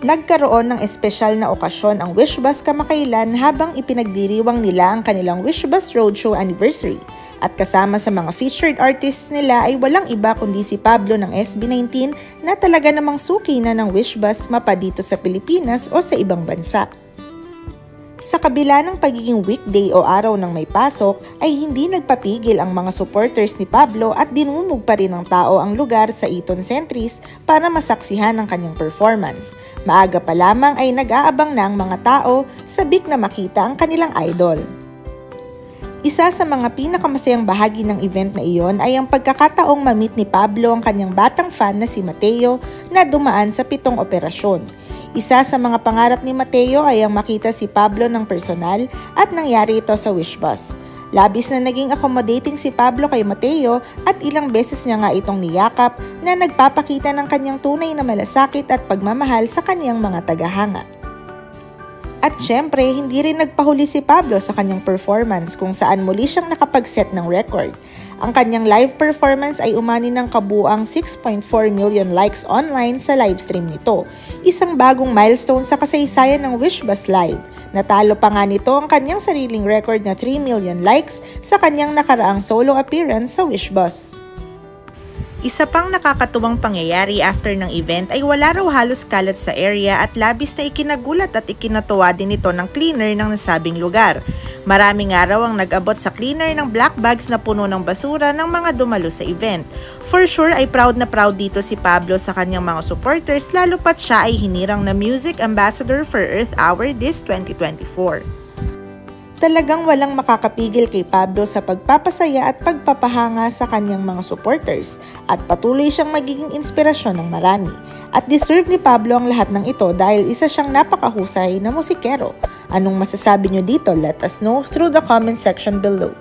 Nagkaroon ng espesyal na okasyon ang Wishbus kamakailan habang ipinagdiriwang nila ang kanilang Wishbus Roadshow Anniversary. At kasama sa mga featured artists nila ay walang iba kundi si Pablo ng SB19 na talaga namang suki na ng Wishbus mapa dito sa Pilipinas o sa ibang bansa. Sa kabila ng pagiging weekday o araw ng may pasok, ay hindi nagpapigil ang mga supporters ni Pablo at dinumog pa rin ng tao ang lugar sa Eton Centris para masaksihan ang kanyang performance. Maaga pa lamang ay nag-aabang na ang mga tao sabik na makita ang kanilang idol. Isa sa mga pinakamasayang bahagi ng event na iyon ay ang pagkakataong mamit ni Pablo ang kanyang batang fan na si Mateo na dumaan sa pitong operasyon. Isa sa mga pangarap ni Mateo ay ang makita si Pablo ng personal at nangyari ito sa Wishbus. Labis na naging accommodating si Pablo kay Mateo at ilang beses niya nga itong niyakap na nagpapakita ng kanyang tunay na malasakit at pagmamahal sa kanyang mga tagahanga. At syempre, hindi rin nagpahuli si Pablo sa kanyang performance kung saan muli siyang nakapag-set ng record. Ang kanyang live performance ay umani ng kabuang 6.4 million likes online sa livestream nito. Isang bagong milestone sa kasaysayan ng Wishbus Live. Natalo pa nga nito ang kanyang sariling record na 3 million likes sa kanyang nakaraang solo appearance sa Wishbus. Isa pang nakakatuwang pangyayari after ng event ay wala raw halos kalat sa area at labis na ikinagulat at ikinatuwa din ito ng cleaner ng nasabing lugar. Maraming araw ang nag-abot sa cleaner ng black bags na puno ng basura ng mga dumalo sa event. For sure ay proud na proud dito si Pablo sa kanyang mga supporters lalo pat siya ay hinirang na music ambassador for Earth Hour this 2024. Talagang walang makakapigil kay Pablo sa pagpapasaya at pagpapahanga sa kanyang mga supporters at patuloy siyang magiging inspirasyon ng marami. At deserve ni Pablo ang lahat ng ito dahil isa siyang napakahusay na musikero. Anong masasabi nyo dito? Let us know through the comment section below.